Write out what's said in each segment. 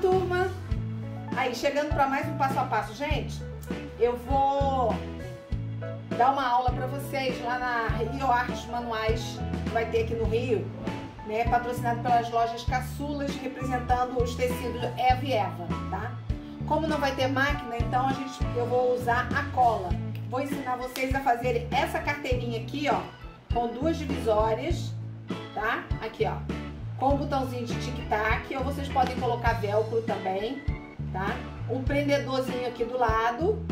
turma! Aí, chegando para mais um passo a passo. Gente, eu vou dar uma aula para vocês lá na Rio Artes Manuais, que vai ter aqui no Rio, né? Patrocinado pelas lojas Caçulas, representando os tecidos Eva e Eva, tá? Como não vai ter máquina, então a gente, eu vou usar a cola. Vou ensinar vocês a fazerem essa carteirinha aqui, ó, com duas divisórias, tá? Aqui, ó, com o botãozinho de tic-tac, ou vocês podem colocar velcro também, tá? Um prendedorzinho aqui do lado,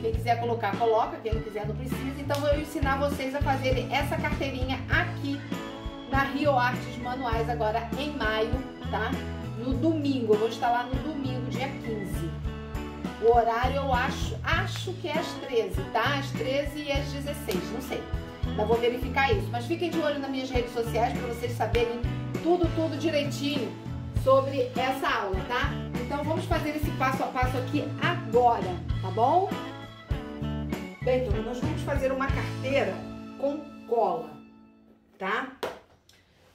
quem quiser colocar, coloca, quem não quiser não precisa. Então, eu vou ensinar vocês a fazerem essa carteirinha aqui na Rio Artes Manuais, agora em maio, tá? No domingo, eu vou estar lá no domingo, dia 15. O horário eu acho, acho que é às 13, tá? Às 13 e às 16, não sei. Ainda vou verificar isso. Mas fiquem de olho nas minhas redes sociais para vocês saberem tudo, tudo direitinho sobre essa aula, tá? Então vamos fazer esse passo a passo aqui agora, tá bom? Bem, então nós vamos fazer uma carteira com cola, tá?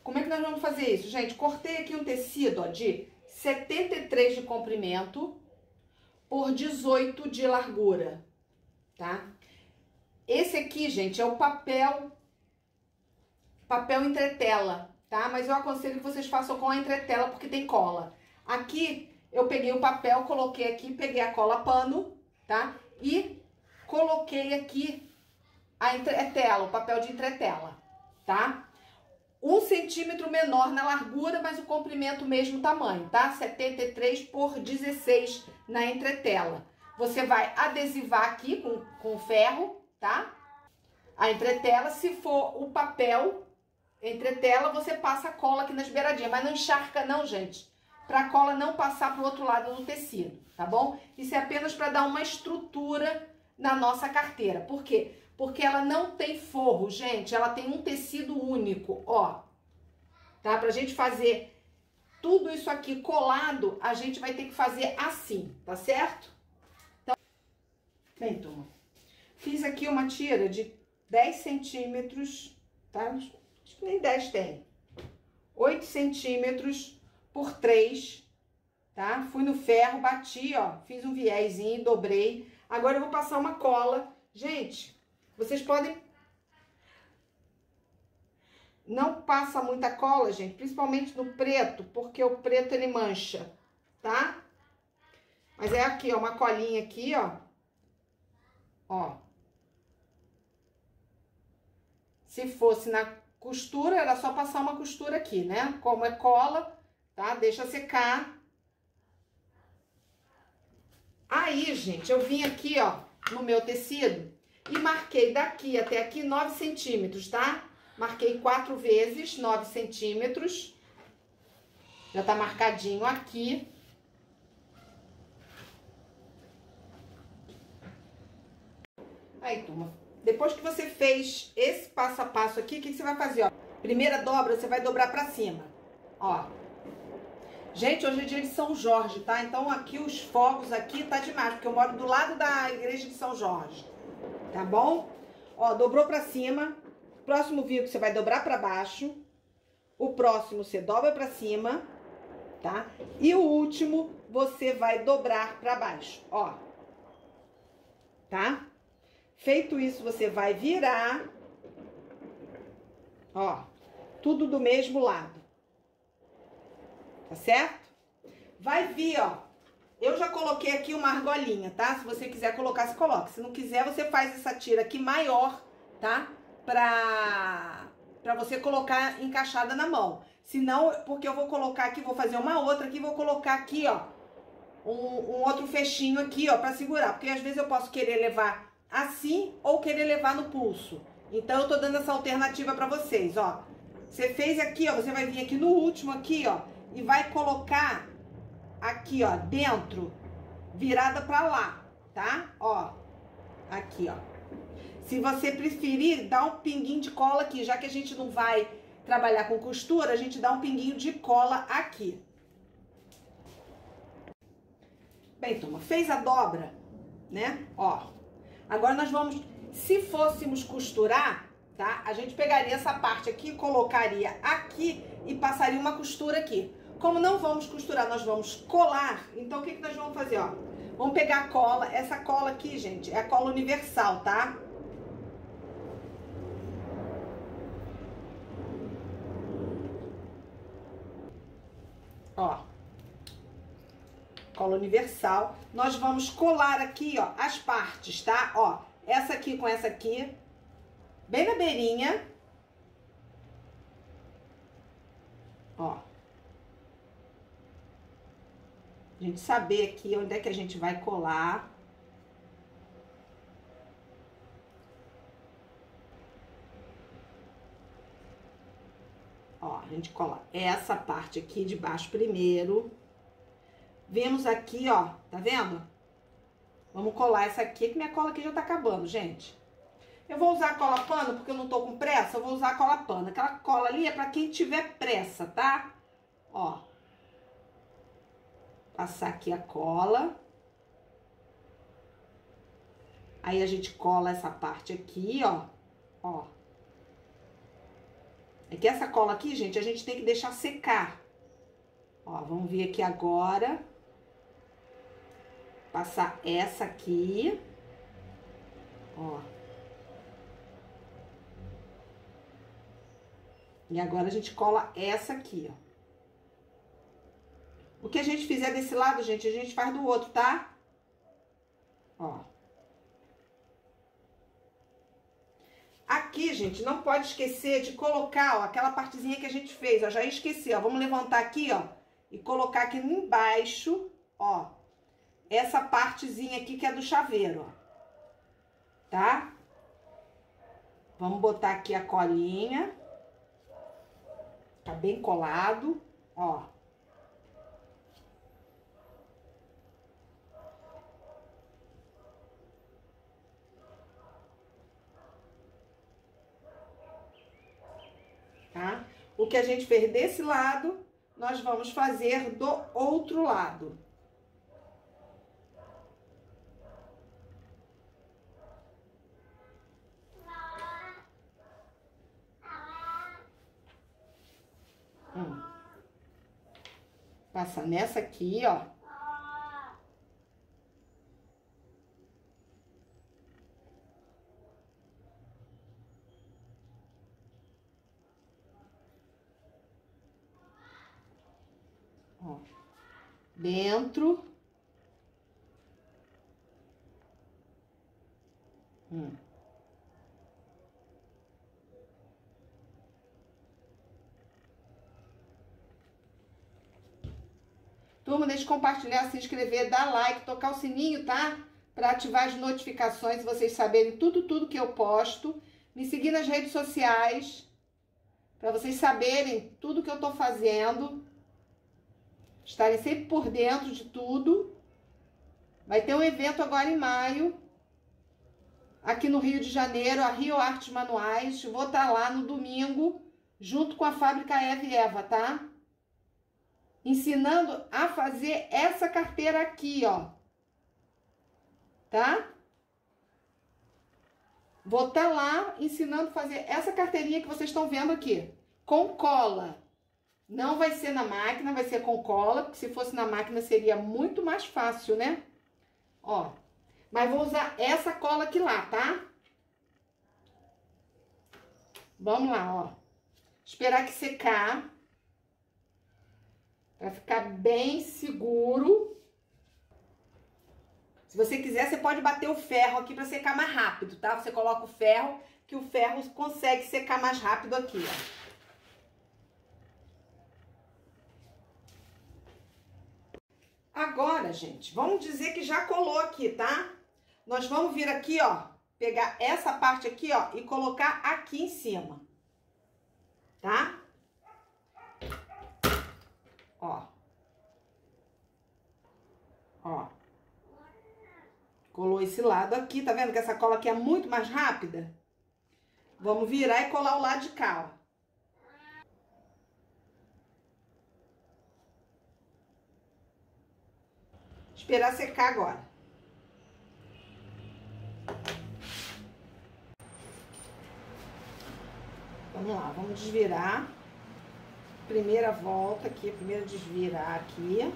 Como é que nós vamos fazer isso? Gente, cortei aqui um tecido ó, de 73 de comprimento por 18 de largura, tá? Esse aqui, gente, é o papel papel entretela, tá? Mas eu aconselho que vocês façam com a entretela porque tem cola. Aqui eu peguei o papel, coloquei aqui, peguei a cola pano, tá? E coloquei aqui a entretela, o papel de entretela, tá? Um centímetro menor na largura, mas o comprimento mesmo tamanho, tá? 73 por 16 na entretela. Você vai adesivar aqui com, com ferro, tá? A entretela, se for o papel entretela, você passa a cola aqui nas beiradinhas, mas não encharca não, gente. Pra cola não passar pro outro lado do tecido, tá bom? Isso é apenas para dar uma estrutura na nossa carteira. Por quê? Porque ela não tem forro, gente. Ela tem um tecido único, ó. Tá? Pra gente fazer tudo isso aqui colado, a gente vai ter que fazer assim, tá certo? Então, bem, turma. Fiz aqui uma tira de 10 centímetros, tá? Acho que nem 10 tem. 8 centímetros por 3, tá? Fui no ferro, bati, ó, fiz um viezinho, dobrei. Agora eu vou passar uma cola. Gente, vocês podem... Não passa muita cola, gente, principalmente no preto, porque o preto ele mancha, tá? Mas é aqui, ó, uma colinha aqui, ó. Ó. Se fosse na Costura, era só passar uma costura aqui, né? Como é cola, tá? Deixa secar. Aí, gente, eu vim aqui, ó, no meu tecido e marquei daqui até aqui 9 centímetros, tá? Marquei quatro vezes 9 centímetros. Já tá marcadinho aqui. Aí, turma, depois que você fez esse passo a passo aqui, o que, que você vai fazer, ó? Primeira dobra, você vai dobrar pra cima, ó. Gente, hoje é dia de São Jorge, tá? Então aqui os fogos aqui tá demais, porque eu moro do lado da igreja de São Jorge, tá bom? Ó, dobrou pra cima, próximo vinco você vai dobrar pra baixo, o próximo você dobra pra cima, tá? E o último você vai dobrar pra baixo, ó. Tá? Feito isso, você vai virar, ó, tudo do mesmo lado. Tá certo? Vai vir, ó. Eu já coloquei aqui uma argolinha, tá? Se você quiser colocar, você coloca. Se não quiser, você faz essa tira aqui maior, tá? Pra, pra você colocar encaixada na mão. Se não, porque eu vou colocar aqui, vou fazer uma outra aqui, vou colocar aqui, ó, um, um outro fechinho aqui, ó, pra segurar. Porque às vezes eu posso querer levar assim ou querer levar no pulso. Então, eu tô dando essa alternativa pra vocês, ó. Você fez aqui, ó, você vai vir aqui no último aqui, ó, e vai colocar aqui, ó, dentro, virada pra lá, tá? Ó, aqui, ó. Se você preferir, dá um pinguinho de cola aqui, já que a gente não vai trabalhar com costura, a gente dá um pinguinho de cola aqui. Bem, turma, fez a dobra, né? Ó, Agora nós vamos, se fôssemos costurar, tá? A gente pegaria essa parte aqui, colocaria aqui e passaria uma costura aqui. Como não vamos costurar, nós vamos colar. Então, o que, que nós vamos fazer, ó? Vamos pegar a cola. Essa cola aqui, gente, é a cola universal, tá? Ó. Cola universal. Nós vamos colar aqui, ó, as partes, tá? Ó, essa aqui com essa aqui. Bem na beirinha. Ó. A gente saber aqui onde é que a gente vai colar. Ó, a gente cola essa parte aqui de baixo primeiro. Vemos aqui, ó, tá vendo? Vamos colar essa aqui, que minha cola aqui já tá acabando, gente. Eu vou usar cola pano, porque eu não tô com pressa, eu vou usar cola pano. Aquela cola ali é pra quem tiver pressa, tá? Ó. Passar aqui a cola. Aí a gente cola essa parte aqui, ó. Ó. É que essa cola aqui, gente, a gente tem que deixar secar. Ó, vamos vir aqui agora. Passar essa aqui. Ó. E agora a gente cola essa aqui, ó. O que a gente fizer desse lado, gente, a gente faz do outro, tá? Ó. Aqui, gente, não pode esquecer de colocar, ó, aquela partezinha que a gente fez, ó, já esqueci, ó. Vamos levantar aqui, ó, e colocar aqui embaixo, ó, essa partezinha aqui que é do chaveiro, ó. Tá? Vamos botar aqui a colinha. Tá bem colado, ó. tá? O que a gente fez desse lado, nós vamos fazer do outro lado. Passa nessa aqui, ó. dentro. Turma, deixe de compartilhar, se inscrever, dar like, tocar o sininho, tá? Para ativar as notificações, vocês saberem tudo, tudo que eu posto. Me seguir nas redes sociais, para vocês saberem tudo que eu tô fazendo estarem sempre por dentro de tudo. Vai ter um evento agora em maio, aqui no Rio de Janeiro, a Rio Artes Manuais. Vou estar lá no domingo, junto com a fábrica Eva e Eva, tá? Ensinando a fazer essa carteira aqui, ó. Tá? Vou estar lá ensinando a fazer essa carteirinha que vocês estão vendo aqui, com cola. Não vai ser na máquina, vai ser com cola, porque se fosse na máquina seria muito mais fácil, né? Ó, mas vou usar essa cola aqui lá, tá? Vamos lá, ó. Esperar que secar. Pra ficar bem seguro. Se você quiser, você pode bater o ferro aqui pra secar mais rápido, tá? Você coloca o ferro, que o ferro consegue secar mais rápido aqui, ó. Agora, gente, vamos dizer que já colou aqui, tá? Nós vamos vir aqui, ó, pegar essa parte aqui, ó, e colocar aqui em cima. Tá? Ó. Ó. Colou esse lado aqui, tá vendo que essa cola aqui é muito mais rápida? Vamos virar e colar o lado de cá, ó. Esperar secar agora. Vamos lá, vamos desvirar. Primeira volta aqui, primeiro desvirar aqui.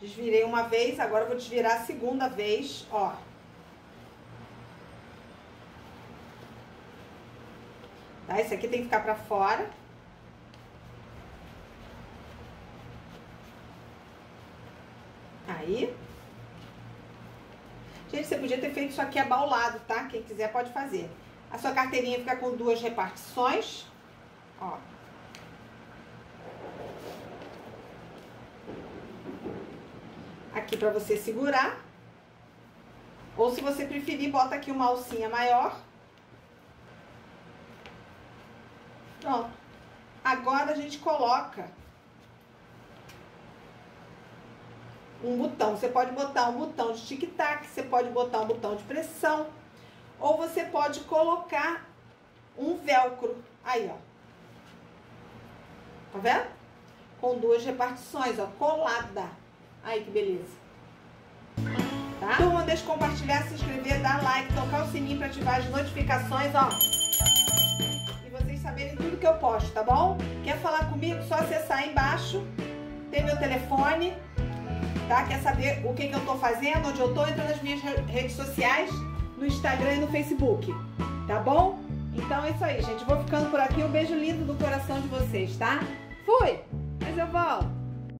Desvirei uma vez, agora vou desvirar a segunda vez, ó. Tá? Esse aqui tem que ficar pra fora. Aí. Você podia ter feito isso aqui abaulado, tá? Quem quiser pode fazer. A sua carteirinha fica com duas repartições. Ó. Aqui pra você segurar. Ou se você preferir, bota aqui uma alcinha maior. Pronto. Agora a gente coloca um botão. Você pode botar um botão de tic-tac, você pode botar um botão de pressão, ou você pode colocar um velcro. Aí, ó. Tá vendo? Com duas repartições, ó, colada. Aí que beleza. Tá? Turma, deixa de compartilhar, se inscrever, dar like, tocar o sininho para ativar as notificações, ó. E vocês saberem tudo que eu posto, tá bom? Quer falar comigo? Só acessar aí embaixo. Tem meu telefone tá? Quer saber o que, que eu tô fazendo, onde eu tô? Entra nas minhas redes sociais, no Instagram e no Facebook, tá bom? Então é isso aí, gente. Vou ficando por aqui. Um beijo lindo do coração de vocês, tá? Fui! Mas eu volto.